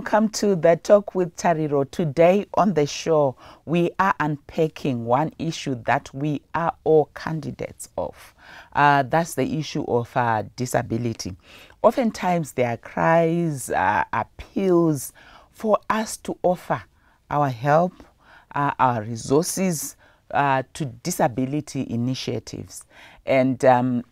Welcome to the Talk with Tariro. Today on the show, we are unpacking one issue that we are all candidates of. Uh, that's the issue of uh, disability. Oftentimes, there are cries, uh, appeals for us to offer our help, uh, our resources uh, to disability initiatives. And um,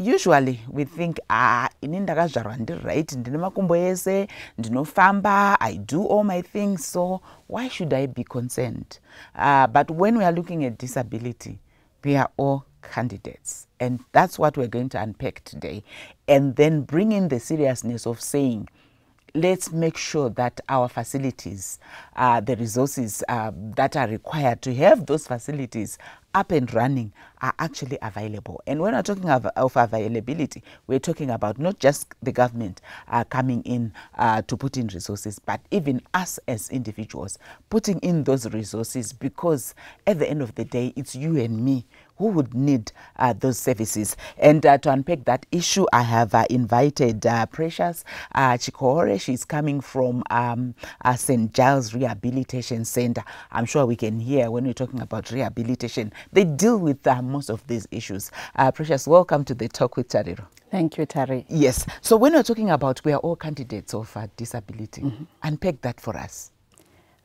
usually we think ah ini ndakazvarwa ndiri right ndine makumbo ese ndinofamba i do all my things so why should i be concerned? Uh, but when we are looking at disability we are all candidates and that's what we're going to unpack today and then bring in the seriousness of saying let's make sure that our facilities, uh, the resources uh, that are required to have those facilities up and running are actually available. And when we're talking of, of availability, we're talking about not just the government uh, coming in uh, to put in resources, but even us as individuals putting in those resources because at the end of the day, it's you and me who would need uh, those services. And uh, to unpack that issue, I have uh, invited uh, Precious uh, Chikore. She's coming from um, uh, St. Giles Rehabilitation Center. I'm sure we can hear when we're talking about rehabilitation, they deal with uh, most of these issues. Uh, Precious, welcome to the Talk with Tariro. Thank you, Tari. Yes. So when we're talking about we are all candidates of uh, disability, mm -hmm. unpack that for us.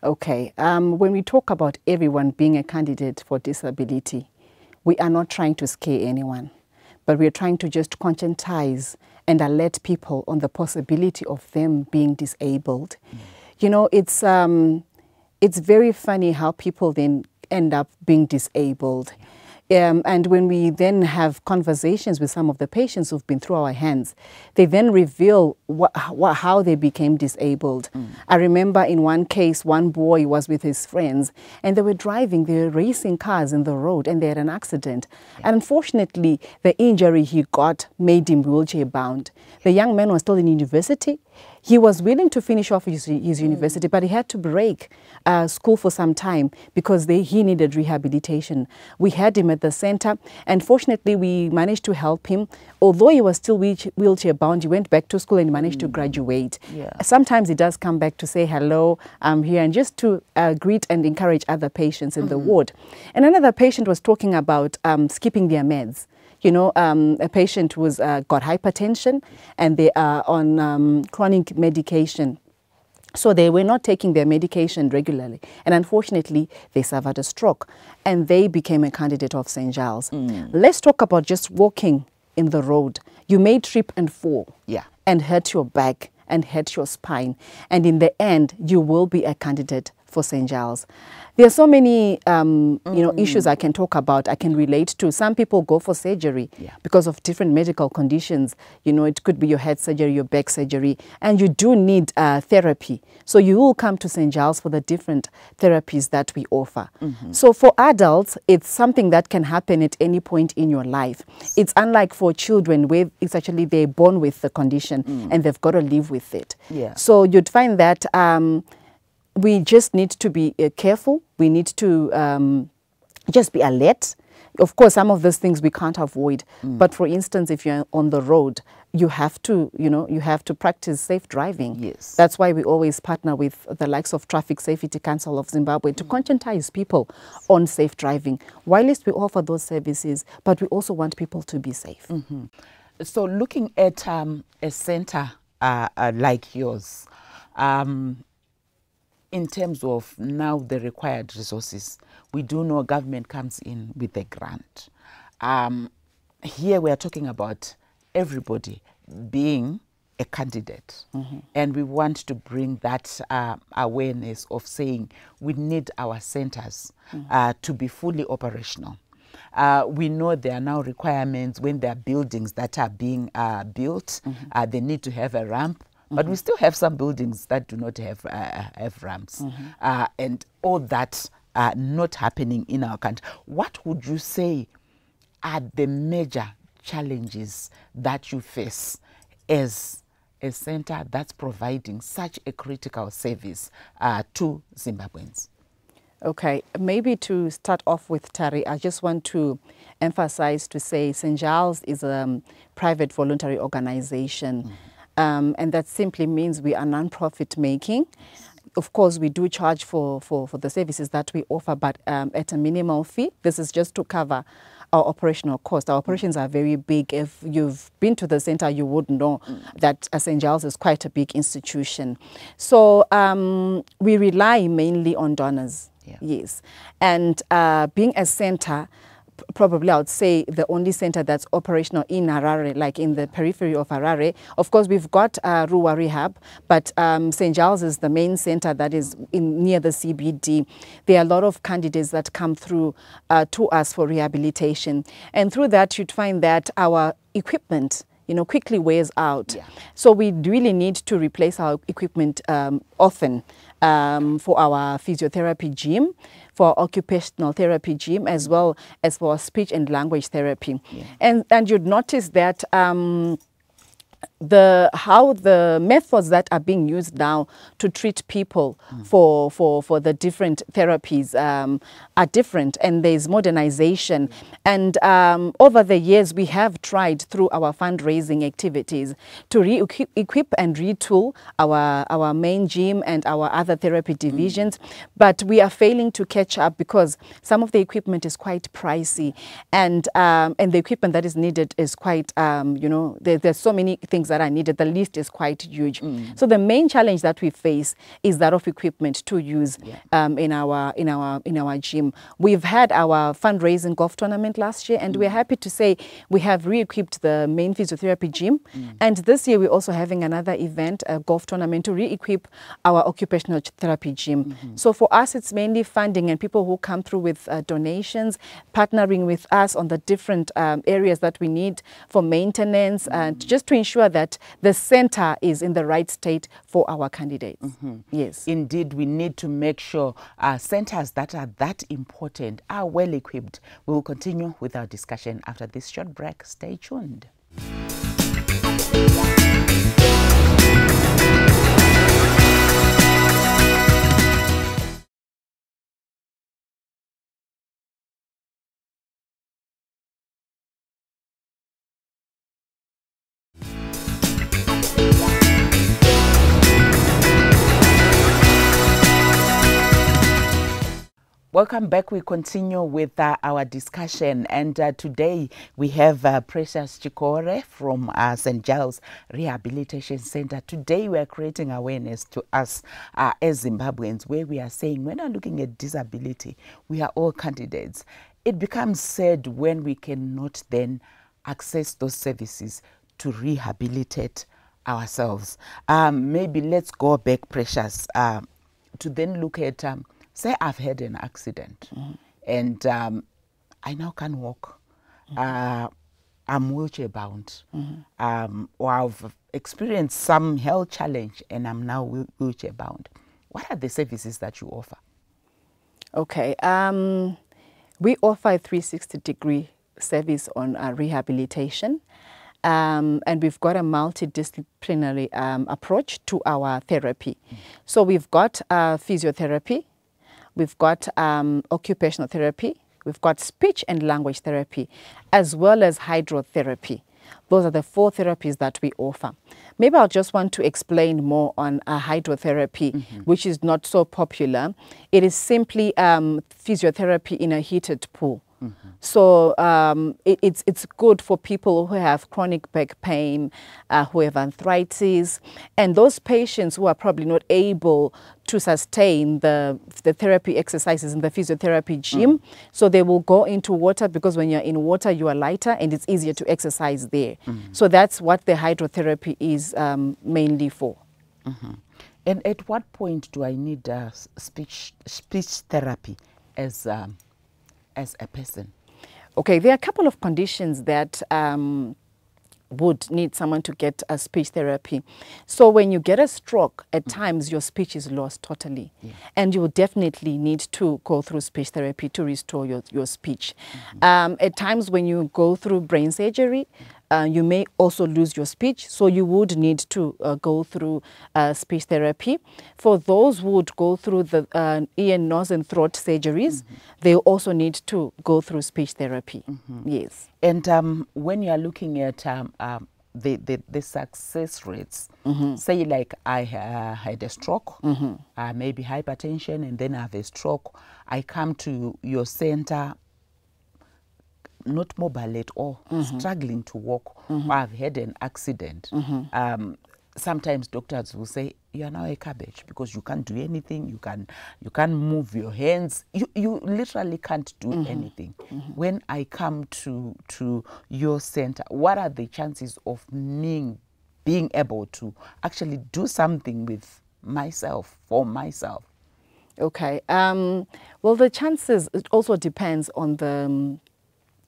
Okay. Um, when we talk about everyone being a candidate for disability, we are not trying to scare anyone, but we are trying to just conscientize and alert people on the possibility of them being disabled. Mm. You know, it's, um, it's very funny how people then end up being disabled. Um, and when we then have conversations with some of the patients who've been through our hands, they then reveal what, what, how they became disabled. Mm. I remember in one case, one boy was with his friends and they were driving, they were racing cars in the road and they had an accident. Yeah. And unfortunately, the injury he got made him wheelchair bound. The young man was still in university he was willing to finish off his, his university, but he had to break uh, school for some time because they, he needed rehabilitation. We had him at the center, and fortunately, we managed to help him. Although he was still wheelchair bound, he went back to school and managed mm. to graduate. Yeah. Sometimes he does come back to say hello, I'm here, and just to uh, greet and encourage other patients in mm -hmm. the mm-hmm. ward. And another patient was talking about um, skipping their meds you know, um, a patient who's uh, got hypertension and they are on um, chronic medication. So they were not taking their medication regularly. And unfortunately, they suffered a stroke and they became a candidate of St. Giles. Mm. Let's talk about just walking in the road. You may trip and fall yeah. and hurt your back and hurt your spine. And in the end, you will be a candidate for St. Giles. There are so many, um, you know, mm. issues I can talk about, I can relate to. Some people go for surgery yeah. because of different medical conditions. You know, it could be your head surgery, your back surgery, and you do need uh, therapy. So you will come to St. Giles for the different therapies that we offer. Mm -hmm. So for adults, it's something that can happen at any point in your life. It's unlike for children where it's actually they're born with the condition mm. and they've got to live with it. Yeah. So you'd find that um, we just need to be uh, careful. We need to um, just be alert. Of course, some of those things we can't avoid. Mm. But for instance, if you're on the road, you have to, you know, you have to practice safe driving. Yes. That's why we always partner with the likes of Traffic Safety Council of Zimbabwe mm. to conscientize people on safe driving. Whilst we offer those services, but we also want people to be safe. Mm -hmm. So looking at um, a center uh, uh, like yours, um, in terms of now the required resources, we do know government comes in with a grant. Um, here we are talking about everybody being a candidate. Mm -hmm. And we want to bring that uh, awareness of saying we need our centers mm -hmm. uh, to be fully operational. Uh, we know there are now requirements when there are buildings that are being uh, built, mm -hmm. they need to have a ramp, -hmm. But we still have some buildings that do not have, uh, have ramps. Mm -hmm. uh, and all that uh, not happening in our country. What would you say are the major challenges that you face as a center that's providing such a critical service uh, to Zimbabweans? Okay, maybe to start off with Tari, I just want to emphasize to say St. Giles is a um, private voluntary organization. Mm -hmm Um, and that simply means we are non-profit making. Of course, we do charge for, for, for the services that we offer, but um, at a minimal fee. This is just to cover our operational cost. Our operations are very big. If you've been to the center, you would know that uh, St. Giles is quite a big institution. So um, we rely mainly on donors. Yeah. Yes. And uh, being a center, probably I would say the only center that's operational in Harare, like in the periphery of Harare. Of course, we've got uh, Ruwa Rehab, but um, St. Giles is the main center that is in, near the CBD. There are a lot of candidates that come through uh, to us for rehabilitation. And through that, you'd find that our equipment you know, quickly wears out. Yeah. So we really need to replace our equipment um, often um, for our physiotherapy gym, for occupational therapy gym, as well as for speech and language therapy. Yeah. And, and you'd notice that um, the how the methods that are being used now to treat people mm. for for for the different therapies um, are different and there's modernization and um, over the years we have tried through our fundraising activities to re-equip and retool our our main gym and our other therapy mm. divisions mm. but we are failing to catch up because some of the equipment is quite pricey and um, and the equipment that is needed is quite um, you know there, there's so many things that are needed, the list is quite huge. Mm. So the main challenge that we face is that of equipment to use yeah. um, in our in our in our gym. We've had our fundraising golf tournament last year, and mm. we're happy to say we have re-equipped the main physiotherapy gym. Mm. And this year we're also having another event, a golf tournament, to re-equip our occupational therapy gym. -hmm. So for us, it's mainly funding and people who come through with uh, donations, partnering with us on the different um, areas that we need for maintenance and mm. just to ensure that the center is in the right state for our candidates. Mm -hmm. Yes. Indeed, we need to make sure our centers that are that important are well equipped. We will continue with our discussion after this short break. Stay tuned. Welcome back. We continue with uh, our discussion, and uh, today we have uh, Precious Chikore from uh, St. Giles Rehabilitation Center. Today we are creating awareness to us uh, as Zimbabweans, where we are saying when we are looking at disability, we are all candidates. It becomes sad when we cannot then access those services to rehabilitate ourselves. Um, maybe let's go back, Precious, uh, to then look at. Um, say I've had an accident mm. and um, I now can't walk. Mm. Uh, I'm wheelchair bound, mm. um, or I've experienced some health challenge and I'm now wheelchair bound. What are the services that you offer? Okay, um, we offer a 360 degree service on uh, rehabilitation. Um, and we've got a multidisciplinary um, approach to our therapy. Mm. So we've got uh, physiotherapy, We've got um, occupational therapy, we've got speech and language therapy, as well as hydrotherapy. Those are the four therapies that we offer. Maybe I'll just want to explain more on uh, hydrotherapy, mm -hmm. which is not so popular. It is simply um, physiotherapy in a heated pool. Mm -hmm. So um, it, it's, it's good for people who have chronic back pain, uh, who have arthritis, and those patients who are probably not able to sustain the, the therapy exercises in the physiotherapy gym. Mm. So they will go into water because when you're in water, you are lighter and it's easier to exercise there. Mm. So that's what the hydrotherapy is um, mainly for. -hmm. And at what point do I need uh, speech, speech therapy as um, as a person? Okay, there are a couple of conditions that um, would need someone to get a speech therapy. So when you get a stroke, at mm. times your speech is lost totally. Yeah. And you will definitely need to go through speech therapy to restore your, your speech. Mm -hmm. um, at times when you go through brain surgery, uh, you may also lose your speech, so you would need to uh, go through uh, speech therapy. For those who would go through the uh, ear, nose and throat surgeries, mm -hmm. they also need to go through speech therapy. Mm -hmm. Yes. And um, when you are looking at um, um, the, the, the success rates. Say, like I uh, had a stroke, uh, maybe hypertension, and then I have a stroke. I come to your center not mobile at all, struggling to walk, or I've had an accident. Um, sometimes doctors will say, "You are now a cabbage because you can't do anything. You can you can't move your hands. You you literally can't do anything." When I come to to your center, what are the chances of me being able to actually do something with myself for myself? Okay. Um, well, the chances, it also depends on the um,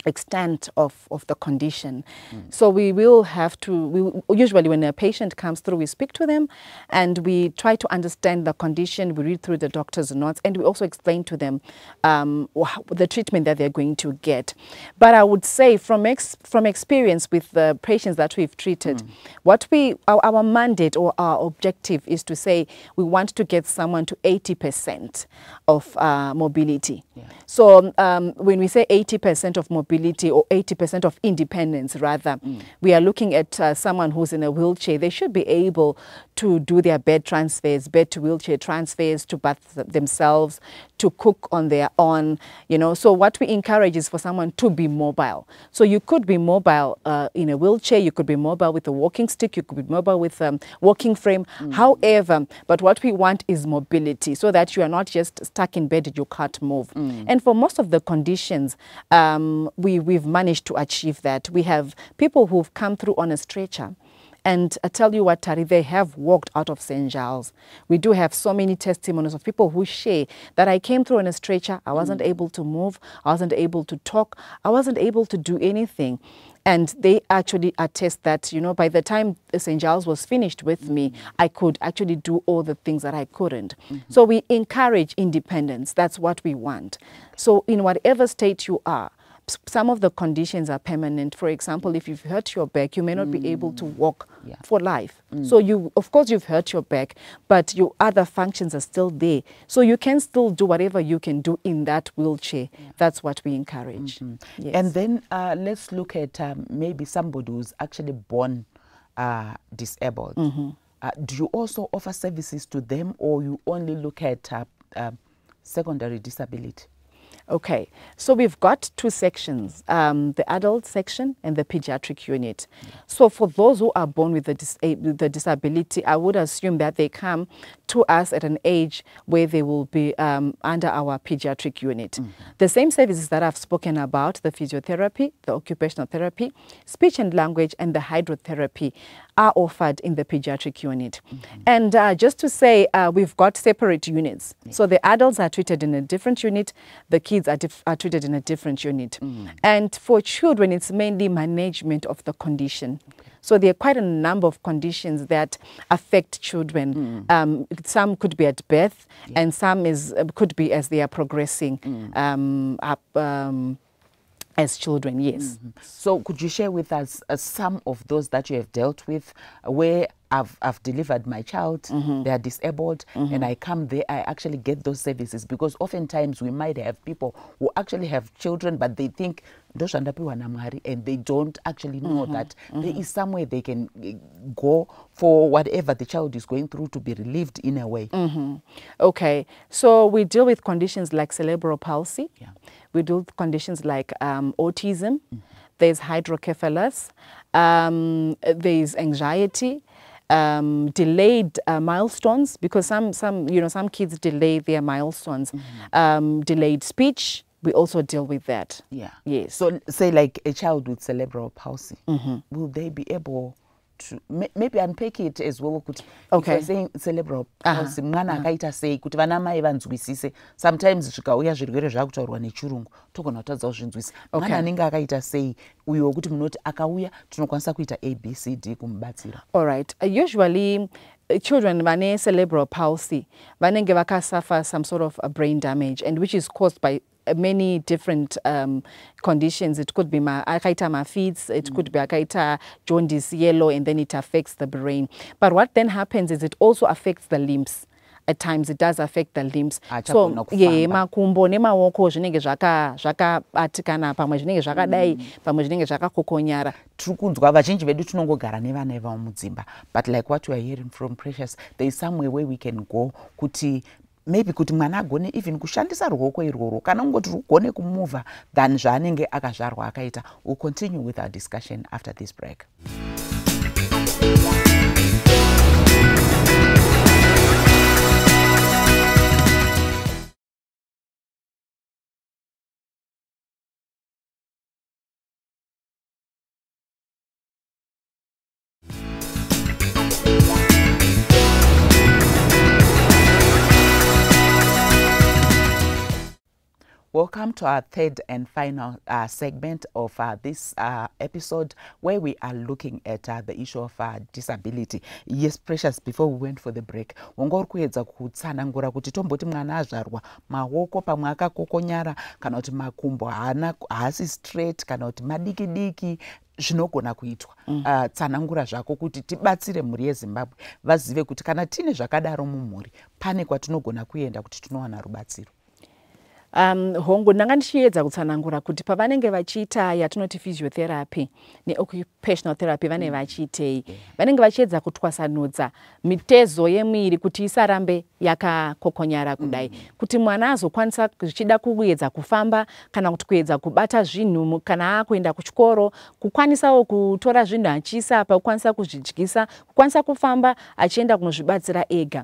extent of, of the condition. So we will have to, we, usually when a patient comes through, we speak to them and we try to understand the condition, we read through the doctor's notes, and we also explain to them um, the treatment that they're going to get. But I would say from, ex, from experience with the patients that we've treated, what we, our, our mandate or our objective is to say we want to get someone to 80% of uh, mobility. Yeah. So um, when we say 80% of mobility or 80% of independence, rather, we are looking at uh, someone who's in a wheelchair. They should be able to do their bed transfers, bed to wheelchair transfers, to bath themselves, to cook on their own. You know, so what we encourage is for someone to be mobile. So you could be mobile uh, in a wheelchair, you could be mobile with a walking stick, you could be mobile with a um, walking frame. However, but what we want is mobility, so that you are not just stuck in bed and you can't move. And for most of the conditions, um, we, we've managed to achieve that. We have people who've come through on a stretcher. And I tell you what, Tari, they have walked out of St. Giles. We do have so many testimonies of people who share that I came through on a stretcher, I hmm. wasn't able to move, I wasn't able to talk, I wasn't able to do anything. And they actually attest that, you know, by the time St. Giles was finished with me, hmm. I could actually do all the things that I couldn't. Hmm. So we encourage independence. That's what we want. So in whatever state you are, some of the conditions are permanent. For example, if you've hurt your back, you may not be able to walk Yeah. for life. So you, of course, you've hurt your back, but your other functions are still there. So you can still do whatever you can do in that wheelchair. That's what we encourage. Yes. And then uh, let's look at um, maybe somebody who's actually born uh, disabled. Mm-hmm. Uh, do you also offer services to them, or you only look at uh, um secondary disability? Okay, so we've got two sections, um, the adult section and the pediatric unit. So for those who are born with the, dis- the disability, I would assume that they come to us at an age where they will be um, under our pediatric unit. The same services that I've spoken about, the physiotherapy, the occupational therapy, speech and language, and the hydrotherapy are offered in the pediatric unit. And uh, just to say, uh, we've got separate units. So the adults are treated in a different unit, the kids are, are treated in a different unit. And for children, it's mainly management of the condition. So there are quite a number of conditions that affect children. Um, some could be at birth, and some is uh, could be as they are progressing um, up. Um, as children, yes. So could you share with us uh, some of those that you have dealt with uh, where I've, I've delivered my child, they are disabled, and I come there, I actually get those services because oftentimes we might have people who actually have children, but they think "Ndoshandapiwa na Mwari," and they don't actually know that there is somewhere they can uh, go for whatever the child is going through to be relieved in a way. Okay, so we deal with conditions like cerebral palsy. Yeah. We deal with conditions like um, autism. There's hydrocephalus. Um, there's anxiety. Um, delayed uh, milestones because some some you know some kids delay their milestones. Um, delayed speech. We also deal with that. Yeah. Yes. So say like a child with cerebral palsy, will they be able to maybe unpack it as well kuti Okay. if you're saying cerebral palsy mwana akaita sei kuti vana mai vanzwisise? Sometimes zvikauya zvirwere zvakutaurwa nechirungu togona kutadza kuzvinzwisa mwana anenge akaita sei? Uyo wekuti munoti akauya tinokwanisa kuita abcd kumubatsira. All right. Uh, usually, uh, children vane cerebral palsy vanenge vakasuffer some sort of a brain damage, and which is caused by uh, many different um, conditions. It could be ma akaita mafeeds, it could be akaita jaundice yellow, and then it affects the brain. But what then happens is it also affects the limbs. at times it does affect the limbs so ye makumbo nemaoko zvinenge zvaka- zvakabatikana pamwe zvinenge zvakadai pamwe zvinenge zvakakokonyara tiri kunzwa vazhinji vedu tinongogara nevana ivavo mudzimba but like what we are hearing from precious there is somewhere where we can go kuti maybe kuti mwana agone even kushandisa ruoko irworwo kana kungoti rugone kumuvha than zvaanenge akazvarwa akaita. We'll continue with our discussion after this break Welcome to our third and final uh, segment of uh, this uh, episode where we are looking at uh, the issue of uh, disability. Yes, Precious, before we went for the break, wanga uri kuedza kutsanangura kuti tomboti mwana azvarwa maoko pamwe akakokonyara kana kuti makumbo haana haasi straight kana kuti madiki diki zvinogona kuitwa mm. uh, tsanangura zvako kuti tibatsire mhuri yezimbabwe vazive kuti kana tine zvakadaro mumhuri pane kwatinogona kuenda kuti tinowana rubatsiro um hongu ndanga ndichiedza kutsanangura kuti pavanenge vachiita yatinoti physiotherapy neoccupational therapy vane vachiitei vanenge vachiedza kutwasanudza mitezo yemwiri kuti isarambe yakakokonyara kudai. Mm. kuti mwana azokwanisa zvichida kuedza kufamba kana kuti kuedza kubata zvinhu kana akuenda kuchikoro kukwanisawo kutora zvinhu achiisa apa kukwanisa kuzvidyisa kukwanisa kufamba achienda kunozvibatsira ega.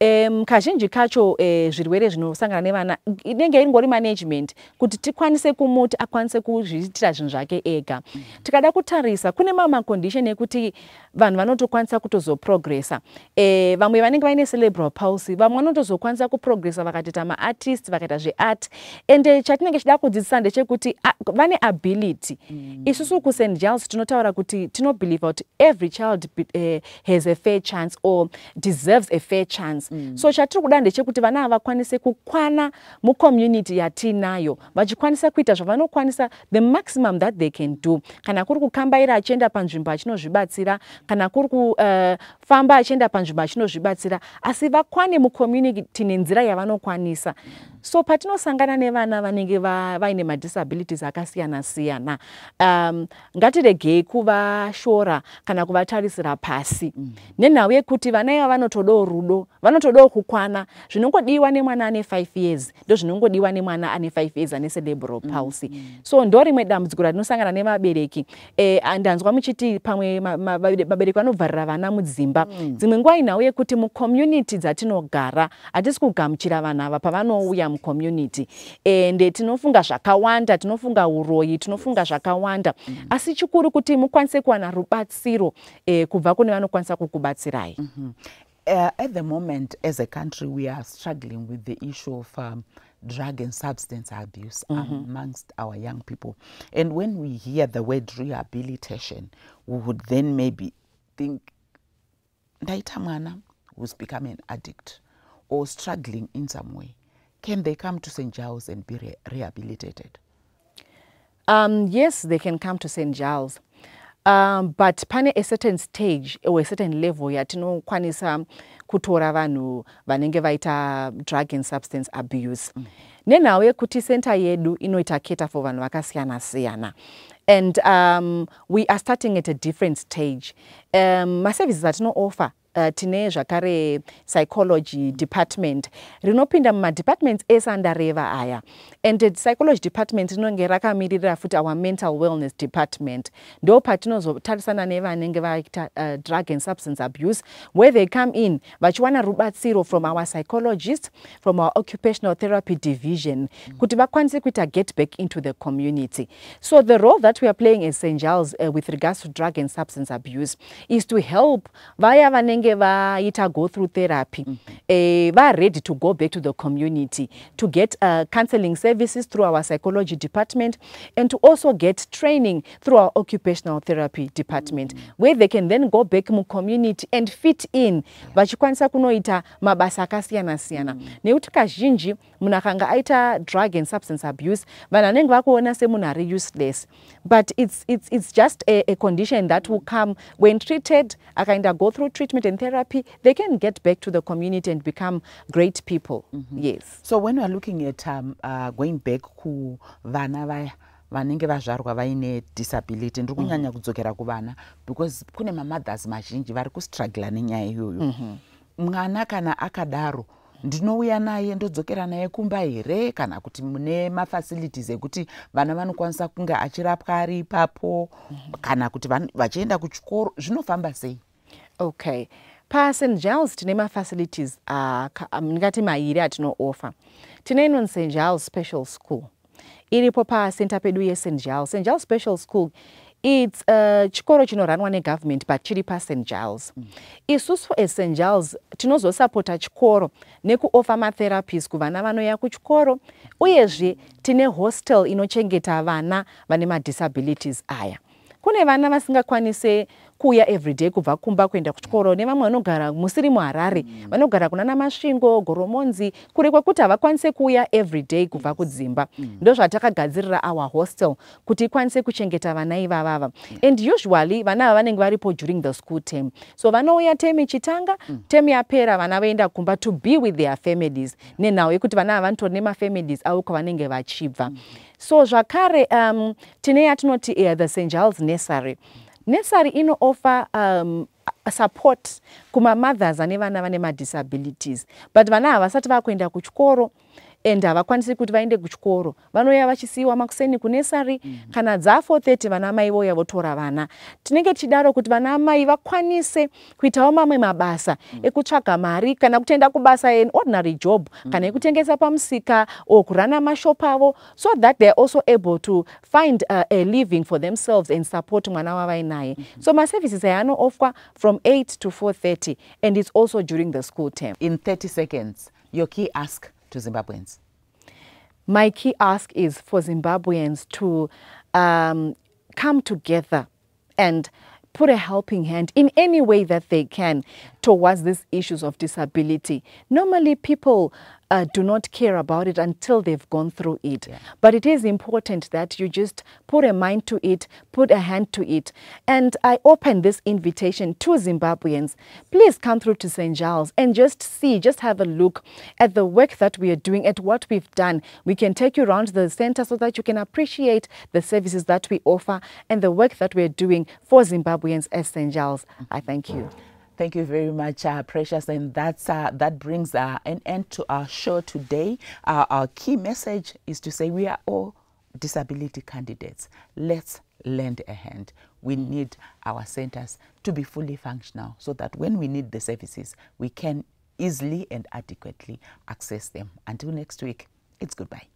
Um, kazhinji kacho eh, zvirwere zvinosangana nevana inenge ingori management kuti tikwanise kumuti akwanise kuzviitira zvinhu zvake ega. Tikada kutarisa kune mamwe macondition ekuti vanhu vanotokwanisa kutozoprogressa. E, vamwe vanenge vaine cerebral palsy vamwe vanotozokwanisa kuprogressa vakaitoita maartist vakaita zveart. Ende chatinenge chida kudzidzisa ndechekuti vane ability. Mm. isusu kust giles tinotaura kuti tinobelieve kuti every child eh, has a fair chance or deserves a fair chance. Mm. so chatiri kuda ndechekuti vana havakwanise kukwana mucommunity yatinayo vachikwanisa kuita zvavanokwanisa the maximum that they can do. Kana kuri kukambaira achienda panzvimbo achinozvibatsira kana kuri kufamba achienda panzvimbo achinozvibatsira asi vakwane mucommunity nenzira yavanokwanisa so patinosangana nevana vanenge va- vaine madisabilities akasiyana-siyana um, ngatiregei kuvashora kana kuvatarisira pasi mm. nenhau yekuti vana iva vanotodawo rudo vanotodawo kukwana zvinongodiwa nemwana ane 5 years ndo zvinongodiwa nemwana ane 5 years ane cerebral palsy mm. so ndo rimwe dambudziko ratinosangana nevabereki e, ndanzwa muchiti pamwe vabereki vanobvarira vana mudzimba mm. dzimwe nguva inhau yekuti mucommunity dzatinogara hatisi kugamuchira vanhu ava pavanouya mucommunity ende tinofunga zvakawanda tinofunga uroyi tinofunga zvakawanda mm. asi chikuru kuti mukwanise kuwana rubatsiro e, kubva kune vanokwanisa kukubatsirai mm -hmm. Uh, at the moment, as a country, we are struggling with the issue of um, drug and substance abuse amongst our young people. And when we hear the word rehabilitation, we would then maybe think, ndaita mwana who's become an addict or struggling in some way. Can they come to St. Giles and be re- rehabilitated? Um, yes, they can come to St. Giles. Um, but pane a certain stage or a certain level yatinokwanisa kutora vanhu vanenge vaita drug and substance abuse mm. nenhau yekuti senta yedu inoita cater for vanhu vakasiyana-siyana and um, we are starting at a different stage um, maservices atinooffer uh, tine zvakare psychology department. Rinopinda mumadepartments ese andareva aya. And uh, psychology department rinonge rakamirira futi our mental wellness department. Ndo patinozotarisana nevanenge vaita uh, drug and substance abuse where they come in vachiwana rubatsiro from our psychologist from our occupational therapy division mm. kuti vakwanise kuita get back into the community. So the role that we are playing as st. Giles uh, with regards to drug and substance abuse is to help vaya vanenge vaita go through therapy mm -hmm. eh, va ready to go back to the community to get uh, counseling services through our psychology department and to also get training through our occupational therapy department mm -hmm. where they can then go back mu community and fit in vachikwanisa kunoita mabasa akasiyana-siyana nekuti kazhinji munhu akanga aita drug and substance abuse vanhu vanenge vakuona semunhu ari useless but it's, it's, it's just a, a condition that will come when treated akaenda go through treatment in therapy, they can get back to the community and become great people. Yes. so when weare looking at um, uh, going back kuvana vaya vanenge vazvarwa vaine disability ndiri kunyanya kudzokera kuvana because kune mamothers mazhinji vari kustrugla nenyaya iyoyo. Mwana kana akadaro ndinouya naye ndodzokera naye kumba here? Kana kuti mune mafacilities ekuti vana vanokwanisa kunge achirapwa ari ipapo? Kana kuti vachienda kuchikoro? Zvinofamba sei Okay. PaSt Giles tine ma-facilities uh, ndingati mairi atinooffer. Tine inonzi St Giles Special School. Iripo pacenter pedu yeSt Giles. St Giles Special School its uh, chikoro chinoranwa negovernment but chiri paSt Giles. Mm. Isusu eSt Giles tinozosapota chikoro nekuofa matherapies kuvana vanouya kuchikoro uyezve tine hostel inochengeta vana vane madisabilities aya kune vana vasingakwanise kuuya everyday kubva kumba kuenda kuchikoro nevamwe vanogara musiri muharare vanogara kuna namasvingo goromonzi kure kwekuti havakwanise kuuya everyday kubva kudzimba. Ndo zvatakagadzirira our hostel kuti ikwanise kuchengeta vana ivavava. And usually vana ava vanenge varipo during the school term. So vanouya term ichitanga term yapera vana voenda kumba to be with their families. Nenhau yekuti vana ava vanotori nemafamilies avo kwavanenge vachibva so zvakare um, tine yatinoti uh, the st giles nursery. Nursery inooffer um, support kumamothers ane vana vane madisabilities but vana ava vasati vakuenda kuchikoro and havakwanisi kuti vaende kuchikoro vanouya vachisiyiwa makuseni kunesari mm. kana dza430 vana mai voya votora vana tinenge tichidaro kuti vana mai vakwanise kuitawo mamwe mabasa mm. ekutsvaga mari kana kutoenda kubasa an ordinary job mm. kana ekutengesa pamusika or kurana mashopu avo so that they are also able to find uh, a living for themselves and support mwana wavainaye mm -hmm. so maservices aya anoofwa from 8 to 430 and it's also during the school term in 30 seconds your key ask to zimbabweans? My key ask is for Zimbabweans to um, come together and put a helping hand in any way that they can towards these issues of disability. Normally, people uh, do not care about it until they've gone through it. Yeah. But it is important that you just put a mind to it, put a hand to it. And I open this invitation to Zimbabweans. Please come through to St. Giles and just see, just have a look at the work that we are doing, at what we've done. We can take you around the center so that you can appreciate the services that we offer and the work that we're doing for Zimbabweans at St. Giles. I thank you. Thank you very much, uh, Precious. And that's, uh, that brings uh, an end to our show today. Uh, our key message is to say we are all disability candidates. Let's lend a hand. We need our centers to be fully functional so that when we need the services, we can easily and adequately access them. Until next week, it's goodbye.